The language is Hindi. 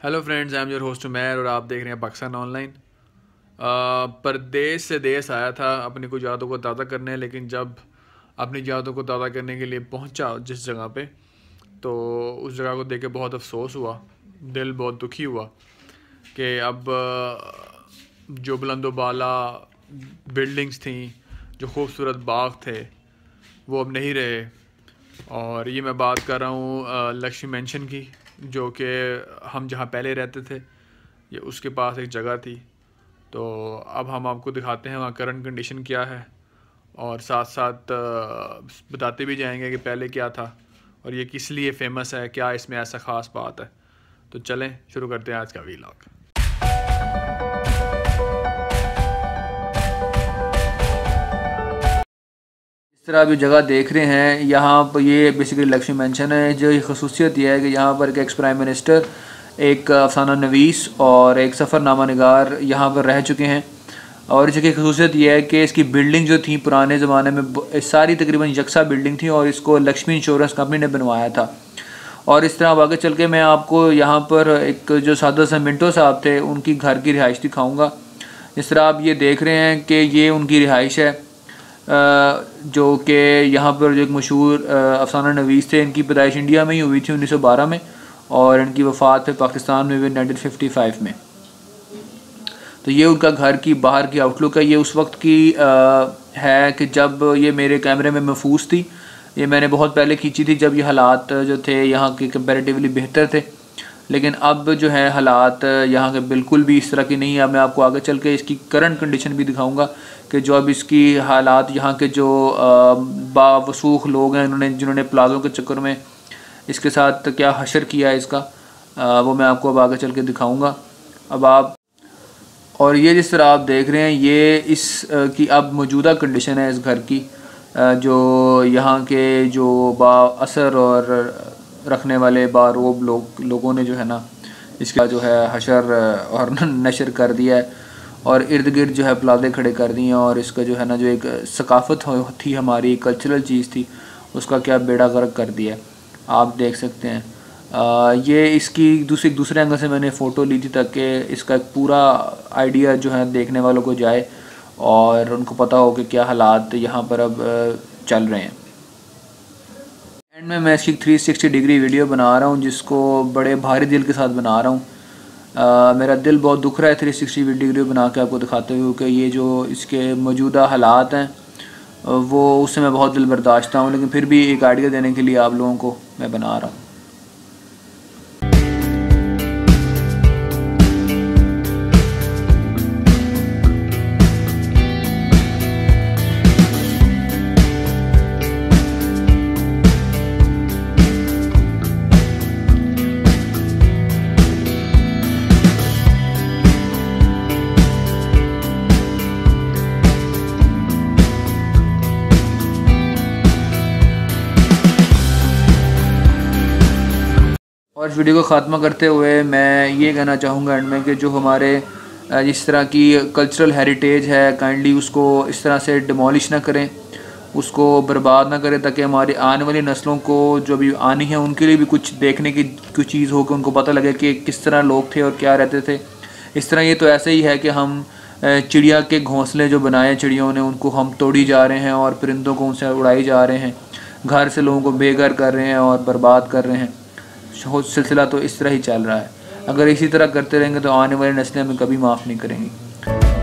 Hello friends I am your host Umair और आप देख रहे हैं पाकिस्तान ऑनलाइन परदेश से देश आया था अपनी कुछ यादों को ताज़ा करने, लेकिन जब अपनी यादों को ताज़ा करने के लिए पहुँचा जिस जगह पे तो उस जगह को देख के बहुत अफसोस हुआ, दिल बहुत दुखी हुआ कि अब जो बुलंदोबाला बिल्डिंग्स थी, जो खूबसूरत बाग थे, वो अब नहीं रहे। और ये मैं बात कर रहा हूँ लक्ष्मी मैंशन की। जो कि हम जहाँ पहले रहते थे, ये उसके पास एक जगह थी। तो अब हम आपको दिखाते हैं वहाँ करंट कंडीशन क्या है और साथ साथ बताते भी जाएँगे कि पहले क्या था और ये किस लिए फ़ेमस है, क्या इसमें ऐसा ख़ास बात है। तो चलें, शुरू करते हैं आज का वीलॉग तरह आप अभी जगह देख रहे हैं, यहाँ पर ये बेसिकली लक्ष्मी मैंशन है, जो खसूसियत यह है कि यहाँ पर एक एक्स प्राइम मिनिस्टर एक अफसाना नवीस और एक सफ़रनामा नगार यहाँ पर रह चुके हैं। और इस जगह खसूसियत यह है कि इसकी बिल्डिंग जो थी पुराने ज़माने में सारी तकरीबन यकसा बिल्डिंग थी और इसको लक्ष्मी इंश्योरेंस कंपनी ने बनवाया था। और इस तरह आगे चल के मैं आपको यहाँ पर एक जो सादा सा मिंटो साहब थे, उनकी घर की रिहाइश दिखाऊँगा। इस तरह आप ये देख रहे हैं कि ये उनकी रिहाइश है। जो कि यहाँ पर जो एक मशहूर अफसाना नवीस थे इनकी पैदाइश इंडिया में ही हुई थी 1912 में और इनकी वफ़ात फिर पाकिस्तान में हुई 1955 में। तो ये उनका घर की बाहर की आउटलुक है। ये उस वक्त की आ, है कि जब ये मेरे कैमरे में महफूज थी ये मैंने बहुत पहले खींची थी जब ये हालात जो थे यहाँ के कंपेरेटिवली बेहतर थे। लेकिन अब जो है हालात यहाँ के बिल्कुल भी इस तरह की नहीं है। मैं आपको आगे चल के इसकी करंट कंडीशन भी दिखाऊँगा कि जो अब इसकी हालात यहाँ के जो बावसूख लोग हैं उन्होंने जिन्होंने प्लाजों के चक्कर में इसके साथ क्या हशर किया है इसका आ, वो मैं आपको अब आगे चल के दिखाऊँगा। अब आप और ये जिस तरह आप देख रहे हैं ये इस की अब मौजूदा कंडीशन है इस घर की जो यहाँ के जो बा असर और रखने वाले बारोब लोग लोगों ने जो है ना इसका जो है हशर और नशर कर दिया है और इर्द गिर्द जो है प्लादे खड़े कर दिए और इसका जो है ना जो एक सकाफ़त थी हमारी कल्चरल चीज़ थी उसका क्या बेड़ा गर्क कर दिया आप देख सकते हैं। आ, ये इसकी दूसरी दूसरे एंगल से मैंने फ़ोटो ली थी ताकि इसका एक पूरा आइडिया जो है देखने वालों को जाए और उनको पता हो कि क्या हालात यहाँ पर अब चल रहे हैं। में मैं इसकी 360 डिग्री वीडियो बना रहा हूँ, जिसको बड़े भारी दिल के साथ बना रहा हूँ। मेरा दिल बहुत दुख रहा है थ्री सिक्सटी डिग्री बना के आपको दिखाते हुए कि ये जो इसके मौजूदा हालात हैं, वो उससे मैं बहुत दिल बर्दाश्त हूँ, लेकिन फिर भी एक आइडिया देने के लिए आप लोगों को मैं बना रहा हूँ। और इस वीडियो को ख़त्म करते हुए मैं ये कहना चाहूँगा एंड में कि जो हमारे इस तरह की कल्चरल हेरिटेज है काइंडली उसको इस तरह से डिमोलिश ना करें, उसको बर्बाद ना करें ताकि हमारी आने वाली नस्लों को जो भी आनी है, उनके लिए भी कुछ देखने की, कुछ चीज़ हो कि उनको पता लगे कि किस तरह लोग थे और क्या रहते थे। इस तरह ये तो ऐसे ही है कि हम चिड़िया के घोंसले जो बनाए चिड़ियों ने, उनको हम तोड़ी जा रहे हैं और परिंदों को उनसे उड़ाई जा रहे हैं। घर से लोगों को बेघर कर रहे हैं और बर्बाद कर रहे हैं। सिलसिला तो इस तरह ही चल रहा है। अगर इसी तरह करते रहेंगे तो आने वाली नस्लें हमें कभी माफ़ नहीं करेंगी।